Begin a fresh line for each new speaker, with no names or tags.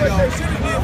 what they should have did